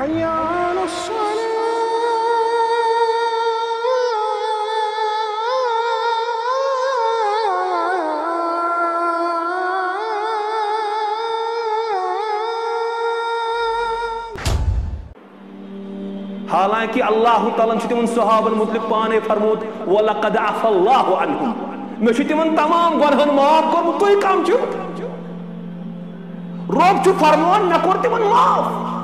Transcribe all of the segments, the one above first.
حي على الصلاة. حالانکہ اللہ تعالیٰ تمن صحابن متعلق پانے فرمود وَلَقَدْ عَفَ اللَّهُ عَنْهُمْ۔ مے چھ تمام گنہن معاف کرمت تُہۍ کم چھو رب چھو فرمان مے کوٚر تمن معاف۔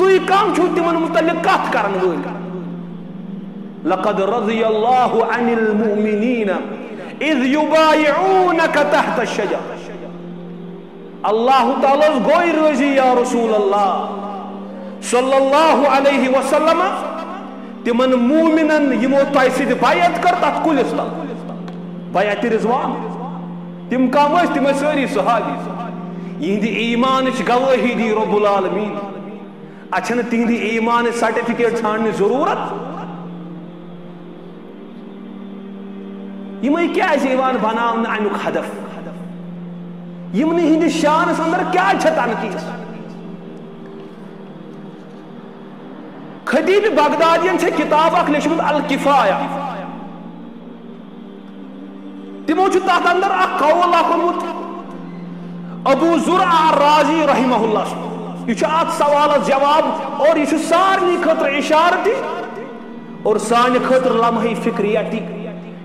تُہۍ کم چھو تمن متعلق کتھ کرن وٲلۍ۔ لقد رضي الله عن المؤمنين إذ يبايعونك تحت الشجر۔ اللہ تعالیٰ گوئی روزی یا رسول اللہ صلی اللہ علیہ وسلم، تمن مومنن یمو تہ سید بیعت کر تت کلس تل بیعت رضوان، تم کم ٲسۍ تم ٲسۍ سٲری صحابی۔ یہندِ ایمانٕچ گوٲہی دی رب العالمین۔ اچھن تہندِ ایمان سرٹیفکیٹ ژھانڈنٕچ ضروٗرت؟ یمے کیازِ یِوان بناونہٕ امیُک ہدف یمنٕے ہٕنٛدِس شانس اندر کیٛاہ چھےٚ تنقیٖس خطیب بغدادین سے کتاب اخ لیچمت الکفایا تمو چھ تحت اندر اخ قول اخمت ابو زرع رازی رحمہ اللہ۔ یہ چھ ات سوال جواب اور یہ چھ سارنی خطر اشارتی اور سانہ خطر لمحے لمحی فکریتی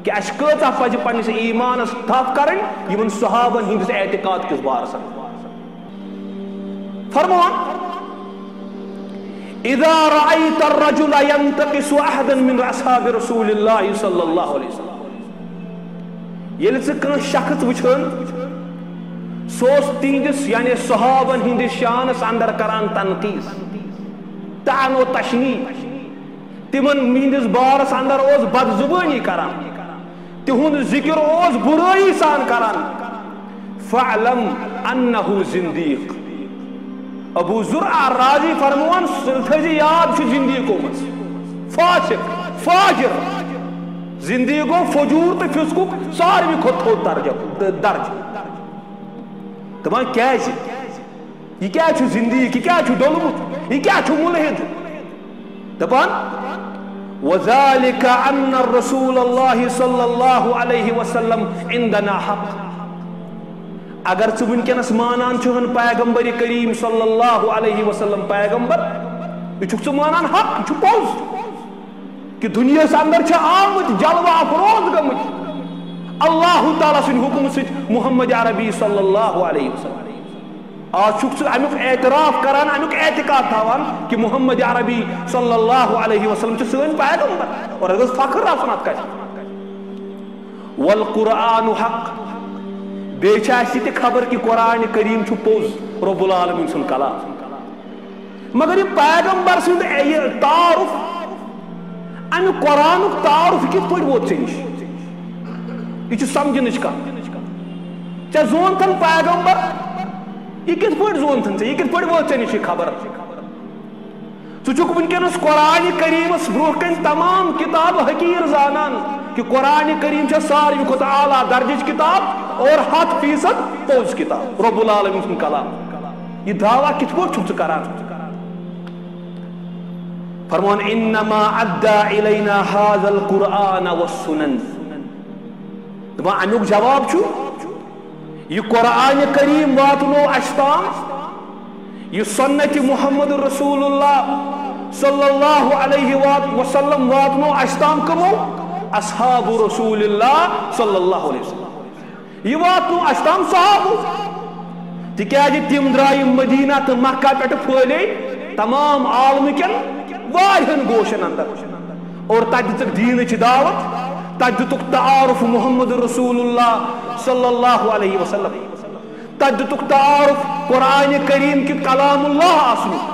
کہ اس کتا پج پنس ایمانس تھپ کرن، یمن صحابن ہندس اعتقاد کس بارس فرمان اذا رأيت الرجل ينتقص احدا من اصحاب رسول الله صلى الله عليه وسلم۔ یل سے کان شخص وچھن سوس تیندس یعنی صحابن ہندس شانس اندر کران تنقیس. تان و تشنی تمن مہندس بارس اندر اوس بد زبانی کران. تہند ذکر اوس برائی سان کران. فعلم انه زندیق. ابو زرع راضی فرمان تھزی یاد چھ زندگی گومت فاسق، فاجر. زندگی گو فجور تو فسقک ساروی کھوت تھوت درجہ. درج دپان کیازِ یہ کیا چھ زندگی یہ کیا چھ ڈولمت یہ کیا چھ ملحد دپان وذلك ان الرسول الله صلى الله عليه وسلم عندنا حق. اگر ژٕ وٕنکٮ۪نس مانان چھُہن پیغمبر کریم صلی اللہ علیہ وسلم پیغمبر، یہ چھُکھ ژٕ مانان حق، یہ چھُ پوٚز. کہ دُنیاہس اندر چھِ آمٕتۍ جلوہ، افروز گٔمٕتۍ اللہ تعالیٰ سٕنٛدِ حُکمہٕ سۭتۍ محمد عربی صلی اللہ علیہ وسلم آج چھُکھ ژٕ اعتراف کران امیُک اعتقاد تھاوان کہ محمد عربی صلی اللہ علیہ وسلم چھِ سٲنۍ پیغمبر اور اگر فخر آسان اتھ کتھِ والقرآن حق بیچ اسی تہ خبر کہ قرآن کریم چھ پوز رب العالمین سن کلام مگر یہ پیغمبر سند تعارف ان قرآن تعارف کت پہ ووت ژے نش یہ سمجھنچ کت ژے زون تھن پیغمبر، یہ کت پہ زون تھن یہ کت پہ ووت ژے نش خبر؟ ژٕ چھُکھ وٕنکٮ۪نس قرآن کریمس برونٛہہ کن تمام کتاب حقیٖر زانان کہ قرآن کریم ساروی کھۄتہٕ اعلیٰ درجٕچ کتاب اور ہتھ فیصد پوٚز کتاب، رب العالمین سُنٛد کلام۔ یہ دعویٰ کِتھ پٲٹھۍ چھُکھ کران؟ فرمان انما ادى الينا هذا القرآن والسنن۔ دپان امیُک جواب یہ قرآن کریم واتنو اَسہِ تام یہ سنت محمد رسول اللہ صلی اللہ علیہ وسلم واتنو اَسہِ تام کمو اصحاب رسول اللہ صلی اللہ علیہ وسلم یہ واتنو اَسہِ تام تکیازِ تم درٛایہِ مدینہ تہٕ مکہ پٮ۪ٹھ پھٲلے تمام عالمٕکٮ۪ن واریاہن گوشن اندر اور تتہِ دِژٕکھ دیٖنٕچ دعوت تتہِ دِتُکھ تعارف محمد رسول اللہ صلی اللہ علیہ وسلم تتہِ دِتُکھ تعارف قرآن کریم کہ کلام اللہ آسنُک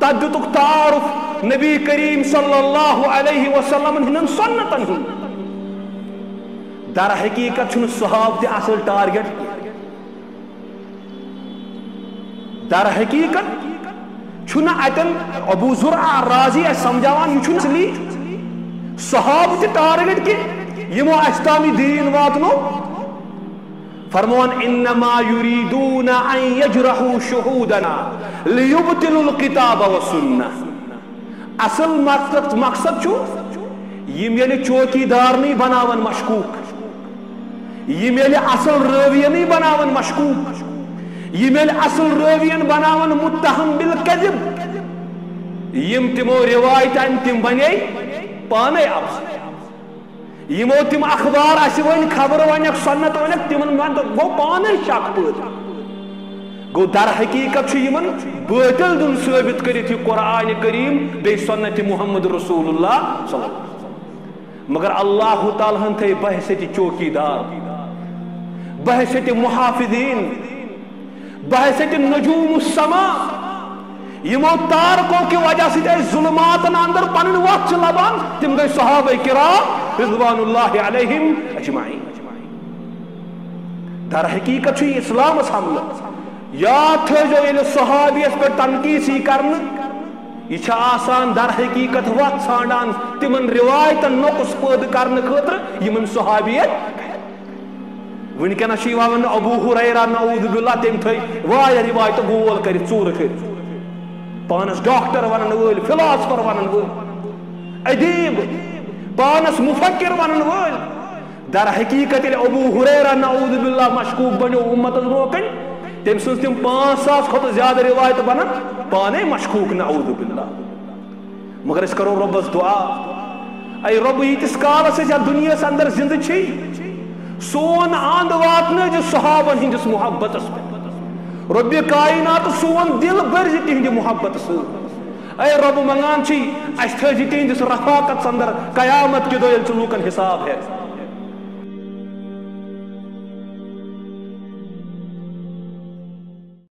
تتہِ دِتُکھ تعارف نبی کریم صلی اللہ علیہ وسلم ہٕنٛدٮ۪ن سنتن ہُنٛد در حقیقت چھُنہٕ صحاب تہِ اصل ٹارگیٹ در حقیقت چھُنہٕ اتٮ۪ن ابو ذرع راضی اسہِ سمجھاوان یہِ اصلی صحاب تہِ ٹارگیٹ کینٛہہ یِمو اسہِ تام واتنو؟ فرمون، انما یریدون ان یجرحوا شہودنا لیبتلوا الکتاب والسنہ اصل مقصد مقصد چھو یم یلی چوکی دار نہیں بناون مشکوک۔ یم یلی اصل راوی نہیں بناون مشکوک۔ یم یلی اصل راوین بناون متہم بالکذب۔ یم تمو روایت ان تم بنے پانے افس یمو تم اخبار اس ون خبر ونک سنت ونک تمن من گو پانے شک پٲٹھۍ گو در حقیقت یمن باطل دن ثابت کرت یہ قرآن کریم بی سنت محمد رسول اللہ صلی اللہ علیہ وسلم مگر اللہ تعالیٰ ہن تھے بحثت چوکی دار بحثت محافظین بحثت نجوم السما یمو تارکو کی وجہ سے ظلمات اندر پنن وقت لبان تم گئی صحابہ کرام رضوان اللہ علیہم اجمعین۔ در حقیقت چھ اسلام حملہ یاد تھو یل صحابیس پہ تنقیسی کرن، یہ آسان در حقیقت وقت ژھانڈان تمن روایتن نقص پٲدٕ کرنہٕ خٲطرٕ یمن صحابیت ونکس ون ابو حریرا نعوذ باللہ تم تھے واریاہ روایت گول کر ژور کر پانس ڈاکٹر ونن ول فلاسفر ونن ول ادیب، پانس مفکر ونن ول در حقیقت ابو حریرا نعوذ باللہ مشکوک بنو امت روکن تم سن تم پانچ ساس کھت زیادہ روایت بنان پانے مشکوک نعوذ باللہ۔ مگر اس کرو ربس دعا۔ اے رب یتس کالس یا دنیا اندر زندہ چھی۔ سون آند واتن جو صحابن ہندس محبت پہ۔ رب کائنات سون دل برز تہند محبت سے اے رب منگان چھی اس تھجی تہندس رفاقت اندر قیامت کے دو لوکن حساب ہے۔